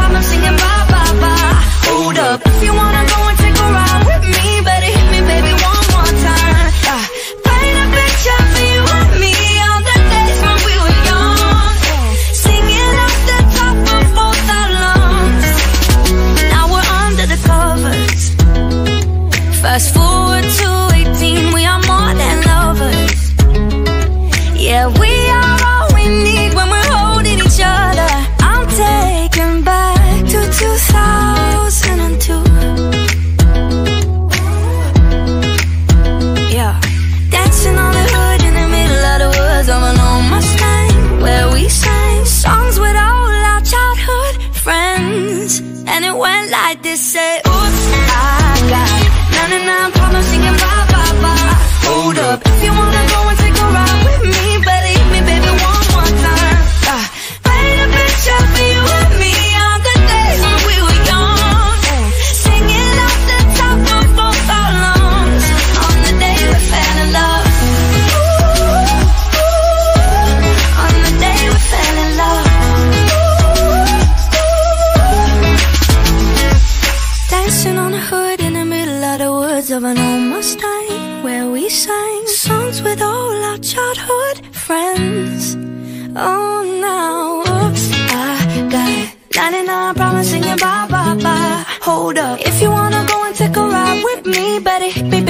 singing and it went like this: Say, Oops, I got 99 problems singing bye of an old Mustang, where we sang songs with all our childhood friends. Oh, now, oops, ah, I got 99 problems singing bye bye bye. Hold up, if you wanna go and take a ride with me, better hit me,